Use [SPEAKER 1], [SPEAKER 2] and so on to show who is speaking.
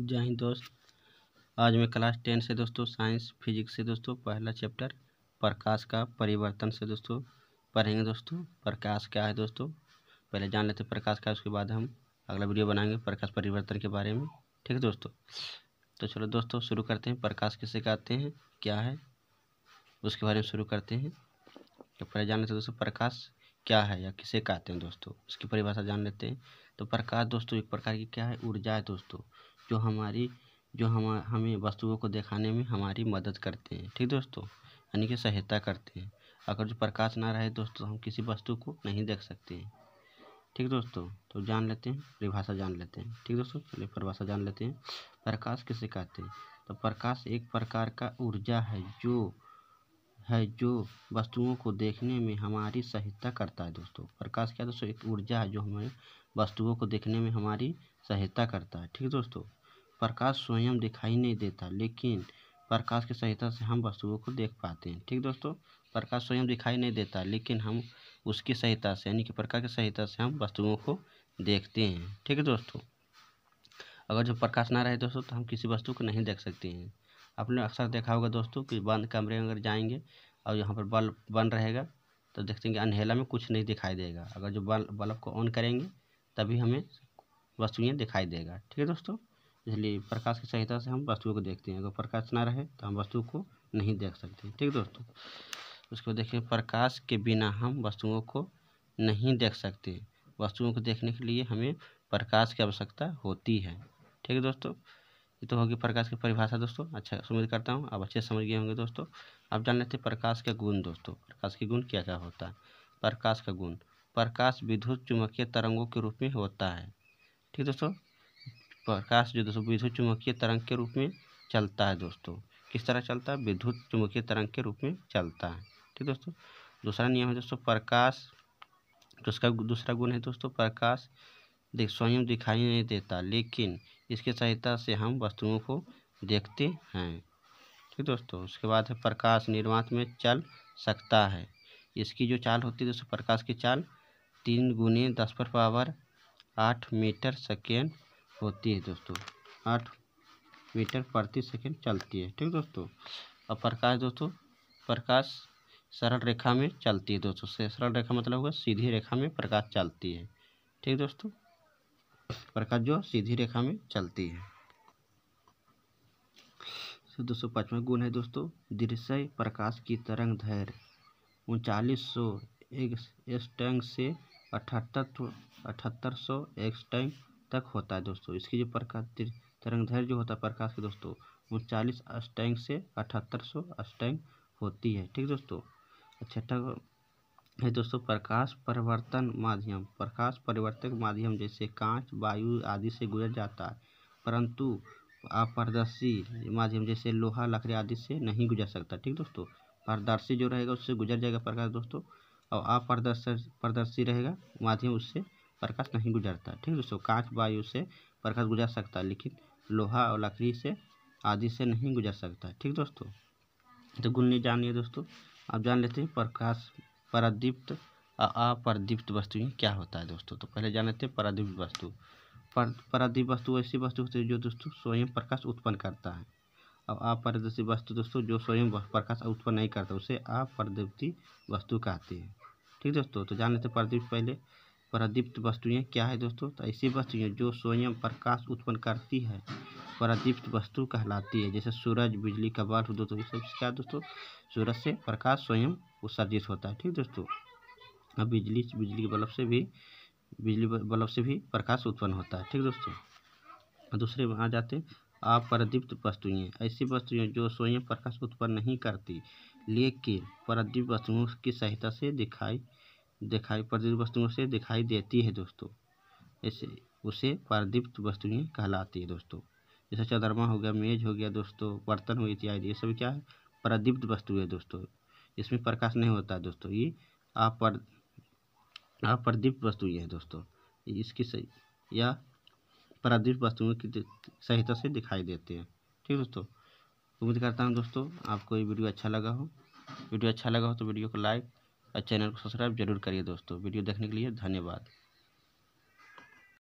[SPEAKER 1] जय हिंद दोस्त। आज मैं क्लास टेन से दोस्तों, साइंस, फिजिक्स से दोस्तों, पहला चैप्टर, प्रकाश का परिवर्तन से दोस्तों पढ़ेंगे दोस्तों। प्रकाश क्या है दोस्तों? पहले जान लेते हैं प्रकाश क्या है, उसके बाद हम अगला वीडियो बनाएँगे प्रकाश परिवर्तन के बारे में। ठीक है दोस्तों? तो चलो दोस्तों, शुरू करते हैं। प्रकाश किसे कहते हैं? क्या है? उसके बारे में शुरू करते हैं। तो पहले जान लेते दोस्तों, प्रकाश क्या है या किसे कहते हैं दोस्तों? उसकी परिभाषा जान लेते हैं। तो प्रकाश दोस्तों, एक प्रकार की क्या है? ऊर्जा है दोस्तों। जो हमारी, जो हम, हमें वस्तुओं को दिखाने में हमारी मदद करते हैं। ठीक दोस्तों? यानी कि सहायता करते हैं। अगर जो प्रकाश ना रहे दोस्तों, हम किसी वस्तु को नहीं देख सकते हैं। ठीक दोस्तों? तो जान लेते हैं, परिभाषा जान लेते हैं। ठीक दोस्तों? चलिए परिभाषा जान लेते हैं। प्रकाश किसे कहते हैं? तो प्रकाश एक प्रकार का ऊर्जा है जो है जो वस्तुओं को देखने में हमारी सहायता करता है दोस्तों। प्रकाश क्या दोस्तों? एक ऊर्जा है जो हमें वस्तुओं को देखने में हमारी सहायता करता है। ठीक दोस्तों? प्रकाश स्वयं दिखाई नहीं देता, लेकिन प्रकाश की सहायता से हम वस्तुओं को देख पाते हैं। ठीक दोस्तों, प्रकाश स्वयं दिखाई नहीं देता, लेकिन हम उसकी सहायता से, यानी कि प्रकाश की सहायता से हम वस्तुओं को देखते हैं। ठीक है दोस्तों, अगर जो प्रकाश ना रहे दोस्तों तो हम किसी वस्तु को नहीं देख सकते हैं। आपने अक्सर देखा होगा दोस्तों कि बंद कमरे में अगर जाएँगे और यहाँ पर बल्ब बंद रहेगा तो देखते हैं कि अंधेला में कुछ नहीं दिखाई देगा। अगर जो बल्ब बल्ब को ऑन करेंगे, तभी हमें वस्तुएँ दिखाई देगा। ठीक है दोस्तों इसलिए प्रकाश की सहायता से हम वस्तुओं को देखते हैं। अगर प्रकाश ना रहे तो हम वस्तु को नहीं देख सकते ठीक दोस्तों? उसको देखिए, प्रकाश के बिना हम वस्तुओं को नहीं देख सकते वस्तुओं को देखने के लिए हमें प्रकाश की आवश्यकता होती है। ठीक है दोस्तों? ये तो होगी प्रकाश की परिभाषा दोस्तों। अच्छा समझ करता हूँ अब अच्छे समझ गए होंगे दोस्तों। अब जान लेते प्रकाश के गुण दोस्तों। प्रकाश के गुण क्या क्या होता है? प्रकाश का गुण। प्रकाश विद्युत चुम्बकीय तरंगों के रूप में होता है। ठीक दोस्तों? प्रकाश जो दोस्तों, विद्युत चुम्बकीय तरंग के रूप में चलता है दोस्तों। किस तरह चलता है? विद्युत चुम्बकीय तरंग के रूप में चलता है। ठीक दोस्तों? दूसरा नियम है दोस्तों, प्रकाश तो उसका दूसरा गुण है दोस्तों, प्रकाश देख, स्वयं दिखाई नहीं देता, लेकिन इसके सहायता से हम वस्तुओं को देखते हैं। ठीक दोस्तों? उसके बाद है, प्रकाश निर्वात में चल सकता है। इसकी जो चाल होती है दोस्तों, प्रकाश की चाल तीन गुने दस पर पावर आठ मीटर सेकेंड होती है दोस्तों। आठ मीटर प्रति सेकेंड चलती है। ठीक दोस्तों? और प्रकाश दोस्तों, प्रकाश सरल रेखा में चलती है दोस्तों। सरल रेखा मतलब होगा सीधी रेखा में प्रकाश चलती है। ठीक दोस्तों? प्रकाश जो सीधी रेखा में चलती है। दोस्तों, पांचवा गुण है दोस्तों, दृश्य प्रकाश की तरंग धैर्य उनचालीस सौ एक स्टैंग से अठहत्तर अठहत्तर सौ एक्सटैंग तक होता है दोस्तों। इसकी जो प्रकाश तरंग धैर्य जो होता है, प्रकाश के दोस्तों उनचालीस अष्टैंग से अठहत्तर सौ अष्टैंग होती है। ठीक दोस्तों? छठा है दोस्तों, प्रकाश परिवर्तन माध्यम। प्रकाश परिवर्तक माध्यम जैसे कांच, वायु आदि से गुजर जाता है, परंतु अपारदर्शी माध्यम जैसे लोहा, लकड़ी आदि से नहीं गुजर सकता। ठीक दोस्तों? पारदर्शी जो रहेगा, उससे गुजर जाएगा प्रकाश दोस्तों, और अपारदर्शी, पारदर्शी रहेगा माध्यम, उससे प्रकाश नहीं गुजरता, ठीक है? दोस्तों कांच वायु से प्रकाश गुजर सकता है लेकिन लोहा और लकड़ी से आदि से नहीं गुजर सकता, ठीक दोस्तों? तो गुण जानिए दोस्तों। आप जान लेते हैं प्रकाश परादीप्त अप्रदीप्त वस्तु क्या होता है दोस्तों? तो पहले जान लेते हैं प्रदीप्त वस्तु। परादीप वस्तु ऐसी वस्तु होती है जो दोस्तों स्वयं प्रकाश उत्पन्न करता है। और अपरदर्शी वस्तु दोस्तों जो स्वयं प्रकाश उत्पन्न नहीं करता, उसे अपरदीप्ति वस्तु कहते हैं, ठीक दोस्तों? तो जान लेते प्रदीप पहले। परादीप्त वस्तुएँ क्या है दोस्तों? तो ऐसी वस्तुएँ जो स्वयं प्रकाश उत्पन्न करती है, परादीप्त वस्तु कहलाती है। जैसे सूरज, बिजली का बल्ब दोस्तों ये सब क्या दोस्तों? सूरज से प्रकाश स्वयं उत्सर्जित होता है, ठीक दोस्तों? अब बिजली बिजली के बल्ब से भी, बिजली बल्ब से भी प्रकाश उत्पन्न होता है, ठीक दोस्तों? दूसरे में आ जाते अपरदीप्त वस्तुएँ। ऐसी वस्तुएँ जो स्वयं प्रकाश उत्पन्न नहीं करती, लेकिन प्रदीप वस्तुओं की सहायता से दिखाई दिखाई प्रदीप्त वस्तुओं से दिखाई देती है दोस्तों। ऐसे उसे पारदीप्त वस्तुएँ कहलाती है दोस्तों। जैसे चंद्रमा हो गया मेज हो गया दोस्तों, बर्तन हो इत्यादि, ये सब क्या है? प्रदीप्त वस्तु है दोस्तों। इसमें प्रकाश नहीं होता है दोस्तों। ये अपर अप्रदीप्त वस्तु ये है दोस्तों। इसकी सही, या प्रदीप्त वस्तुओं की सहायता से दिखाई देते हैं। ठीक है दोस्तों। उम्मीद करता हूँ दोस्तों, आपको ये वीडियो अच्छा लगा हो। वीडियो अच्छा लगा हो तो वीडियो को लाइक और चैनल को सब्सक्राइब ज़रूर करिए दोस्तों। वीडियो देखने के लिए धन्यवाद।